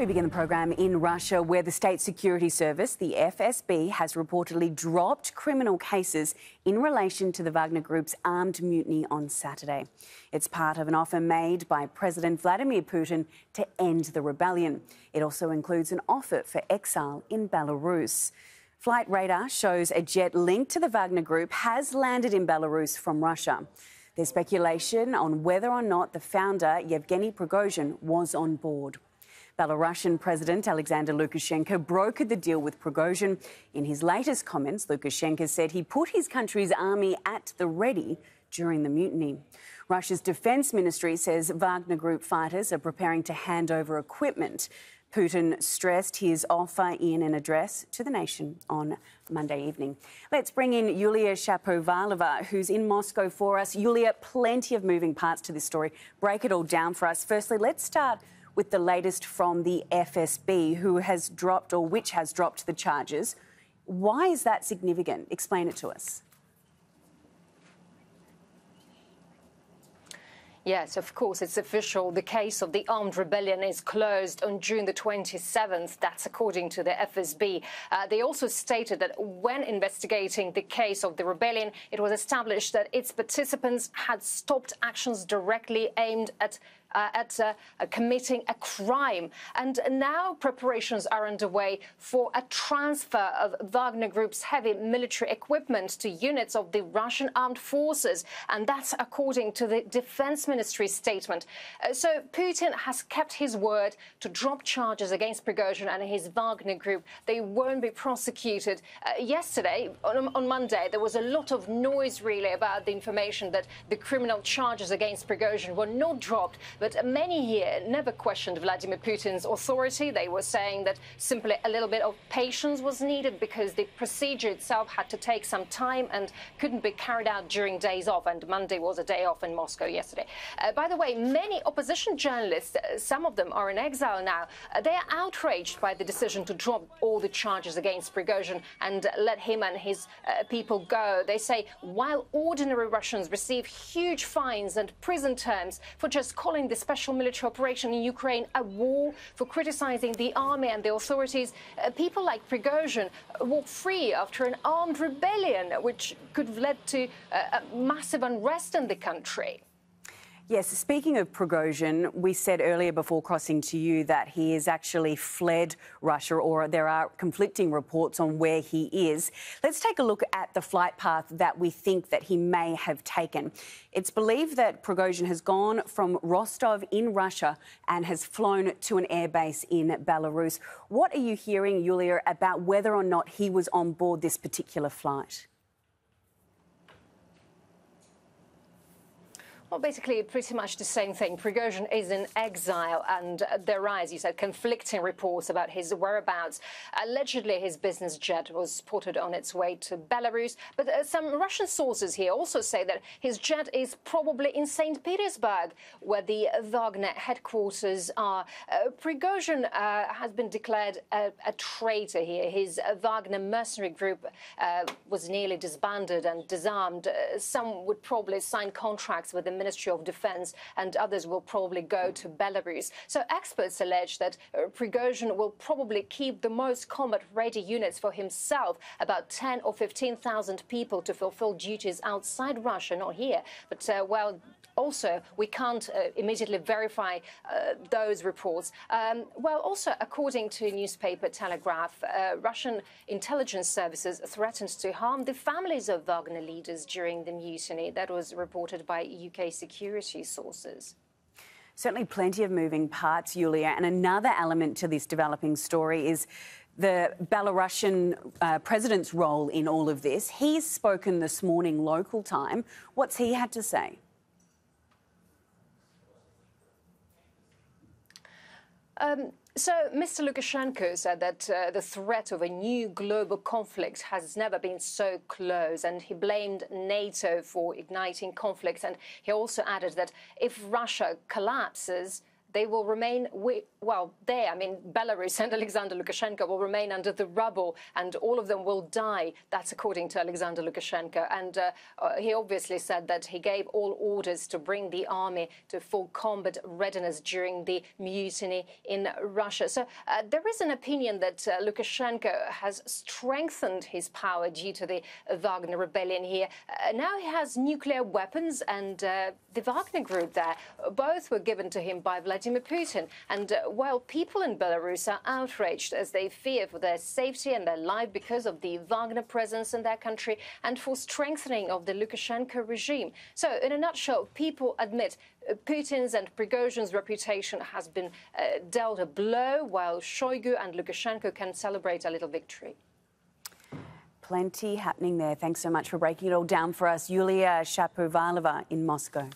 We begin the program in Russia, where the State Security Service, the FSB, has reportedly dropped criminal cases in relation to the Wagner Group's armed mutiny on Saturday. It's part of an offer made by President Vladimir Putin to end the rebellion. It also includes an offer for exile in Belarus. Flight radar shows a jet linked to the Wagner Group has landed in Belarus from Russia. There's speculation on whether or not the founder, Yevgeny Prigozhin, was on board. Belarusian President Alexander Lukashenko brokered the deal with Prigozhin. In his latest comments, Lukashenko said he put his country's army at the ready during the mutiny. Russia's defense ministry says Wagner Group fighters are preparing to hand over equipment. Putin stressed his offer in an address to the nation on Monday evening. Let's bring in Yulia Shapovalova, who's in Moscow for us. Yulia, plenty of moving parts to this story. Break it all down for us. Firstly, let's start with the latest from the FSB, who has dropped or which has dropped the charges. Why is that significant? Explain it to us. Yes, of course, it's official. The case of the armed rebellion is closed on June the 27th. That's according to the FSB. Uh, they also stated that when investigating the case of the rebellion, it was established that its participants had stopped actions directly aimed at at uh, committing a crime. And now preparations are underway for a transfer of Wagner Group's heavy military equipment to units of the Russian armed forces. And that's according to the defense ministry's statement. Uh, so Putin has kept his word to drop charges against Prigozhin and his Wagner Group. They won't be prosecuted. Uh, yesterday, on, on Monday, there was a lot of noise really about the information that the criminal charges against Prigozhin were not dropped but many here never questioned Vladimir Putin's authority. They were saying that simply a little bit of patience was needed because the procedure itself had to take some time and couldn't be carried out during days off. And Monday was a day off in Moscow yesterday. Uh, by the way, many opposition journalists, uh, some of them are in exile now, uh, they are outraged by the decision to drop all the charges against Prigozhin and let him and his uh, people go. They say while ordinary Russians receive huge fines and prison terms for just calling the special military operation in Ukraine a war for criticizing the army and the authorities. Uh, people like Prigozhin walked free after an armed rebellion, which could have led to uh, massive unrest in the country. Yes, speaking of Prigozhin, we said earlier before crossing to you that he has actually fled Russia, or there are conflicting reports on where he is. Let's take a look at the flight path that we think that he may have taken. It's believed that Prigozhin has gone from Rostov in Russia and has flown to an airbase in Belarus. What are you hearing, Yulia, about whether or not he was on board this particular flight? Well, basically, pretty much the same thing. Prigozhin is in exile, and there are, as you said, conflicting reports about his whereabouts. Allegedly, his business jet was spotted on its way to Belarus, but uh, some Russian sources here also say that his jet is probably in St. Petersburg, where the Wagner headquarters are. Uh, Prigozhin uh, has been declared a, a, traitor here. His Wagner mercenary group uh, was nearly disbanded and disarmed. Uh, some would probably sign contracts with the Ministry of Defense, and others will probably go to Belarus. So experts allege that uh, Prigozhin will probably keep the most combat-ready units for himself, about 10 or 15,000 people to fulfill duties outside Russia, not here. But, uh, well, also, we can't uh, immediately verify uh, those reports. Um, well, also, according to newspaper Telegraph, uh, Russian intelligence services threatened to harm the families of Wagner leaders during the mutiny. That was reported by UK security sources. Certainly, plenty of moving parts, Yulia. And another element to this developing story is the Belarusian uh, president's role in all of this. He's spoken this morning, local time. What's he had to say? Um, so, Mr. Lukashenko said that uh, the threat of a new global conflict has never been so close, and he blamed NATO for igniting conflicts. And he also added that if Russia collapses, they will remain, well, they, I mean, Belarus and Alexander Lukashenko will remain under the rubble and all of them will die. That's according to Alexander Lukashenko. And uh, uh, he obviously said that he gave all orders to bring the army to full combat readiness during the mutiny in Russia. So uh, there is an opinion that uh, Lukashenko has strengthened his power due to the Wagner rebellion here. Uh, now he has nuclear weapons and uh, the Wagner group there. Both were given to him by Vladimir Vladimir Putin. And uh, while people in Belarus are outraged as they fear for their safety and their life because of the Wagner presence in their country and for strengthening of the Lukashenko regime. So, in a nutshell, people admit uh, Putin's and Prigozhin's reputation has been uh, dealt a blow, while Shoigu and Lukashenko can celebrate a little victory. Plenty happening there. Thanks so much for breaking it all down for us. Yulia Shapovalova in Moscow.